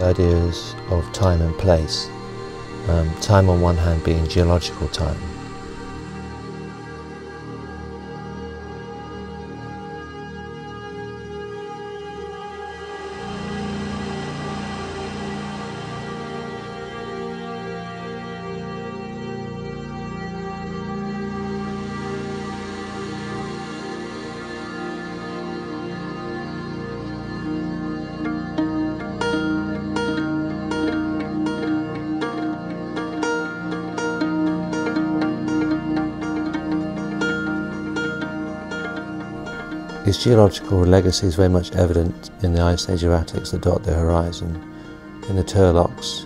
ideas of time and place. Um, time on one hand being geological time, His geological legacy is very much evident in the Ice Age erratics that dot the horizon, in the turloughs,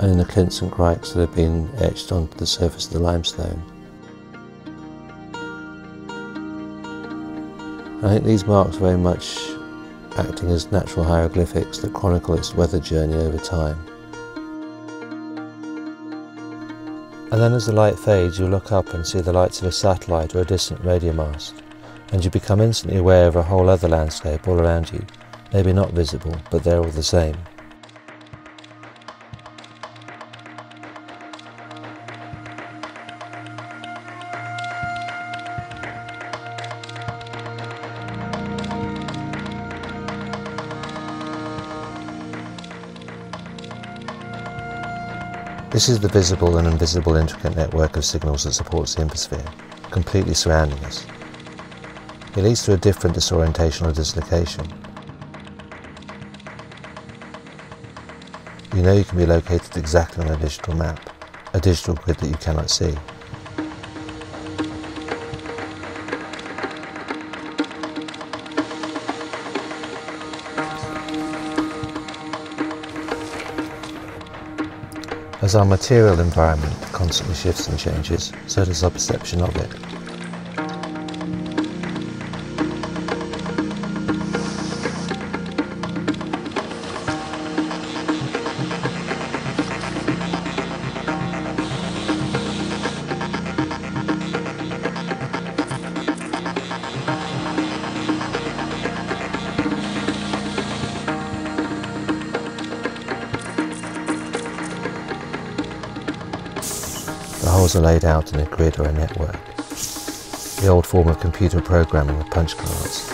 and in the clints and grikes that have been etched onto the surface of the limestone. I think these marks are very much acting as natural hieroglyphics that chronicle its weather journey over time. And then as the light fades, you look up and see the lights of a satellite or a distant radio mast and you become instantly aware of a whole other landscape all around you, maybe not visible, but they're all the same. This is the visible and invisible intricate network of signals that supports the infosphere, completely surrounding us. It leads to a different disorientation or dislocation. You know you can be located exactly on a digital map, a digital grid that you cannot see. As our material environment constantly shifts and changes, so does our perception of it. The holes are laid out in a grid or a network, the old form of computer programming with punch cards.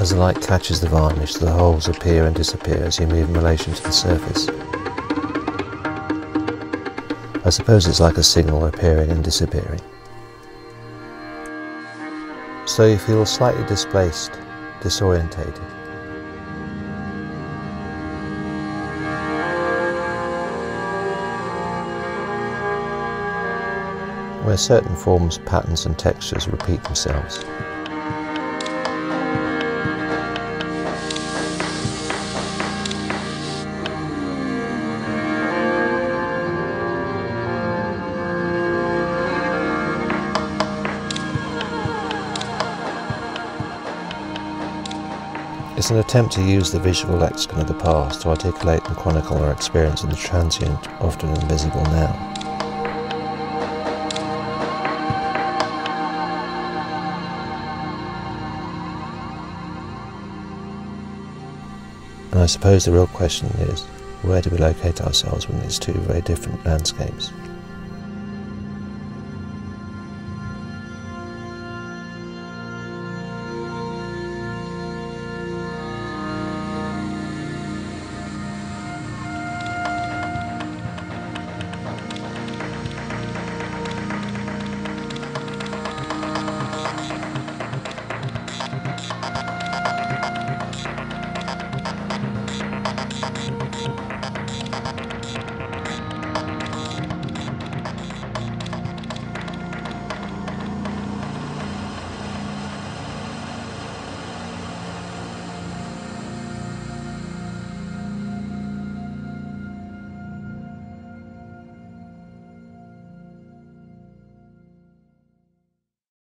As the light catches the varnish, the holes appear and disappear as you move in relation to the surface. I suppose it's like a signal appearing and disappearing. So you feel slightly displaced, disorientated. Where certain forms, patterns and textures repeat themselves. It's an attempt to use the visual lexicon of the past to articulate and chronicle our experience of the transient, often invisible now. And I suppose the real question is, where do we locate ourselves within these two very different landscapes?